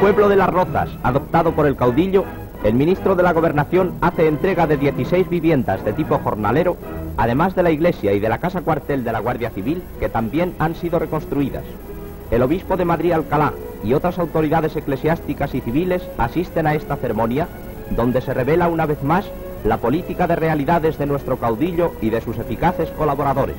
pueblo de Las Rozas, adoptado por el caudillo, el ministro de la Gobernación hace entrega de 16 viviendas de tipo jornalero, además de la iglesia y de la casa cuartel de la Guardia Civil, que también han sido reconstruidas. El obispo de Madrid Alcalá y otras autoridades eclesiásticas y civiles asisten a esta ceremonia, donde se revela una vez más la política de realidades de nuestro caudillo y de sus eficaces colaboradores.